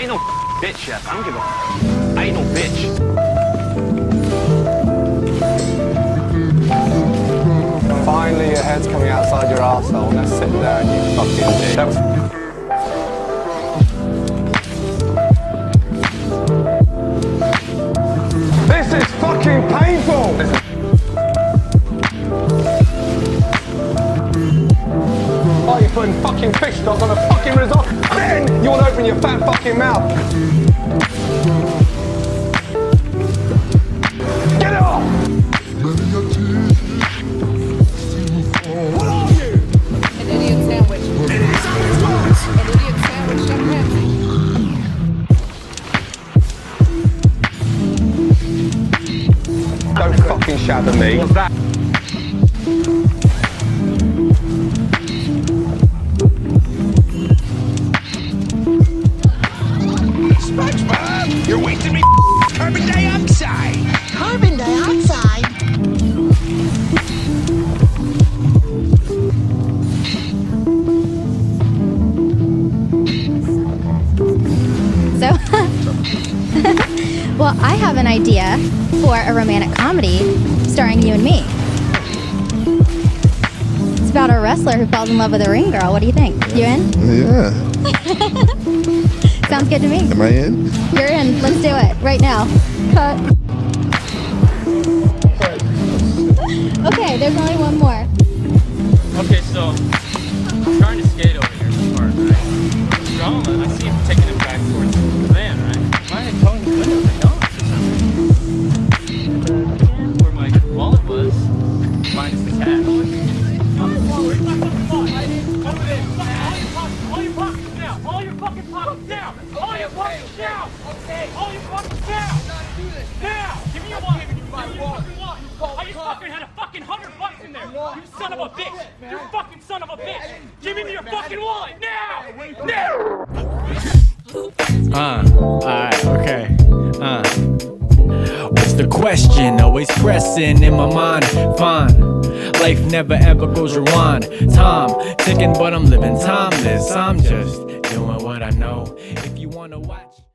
I ain't no bitch, chef. I don't give a. I ain't no bitch. Finally, your head's coming outside your arsehole. Now sit there and you fucking dick. That was- This is fucking painful! Putting fucking fish stock on a fucking risotto. Then you want to open your fat fucking mouth. Get it off! What are you? An idiot sandwich. An idiot sandwich, Chef Ramsay. Don't fucking shadow me. What's that? Well, I have an idea for a romantic comedy starring you and me. It's about a wrestler who falls in love with a ring girl. What do you think? You in? Yeah. Sounds good to me. Am I in? You're in. Let's do it right now. Cut. Okay, there's only one more. Okay, so I'm trying to Uh. in my mind. Fine. Life never ever goes rewind. Time ticking, but I'm living timeless. I'm just doing what I know. If you wanna watch.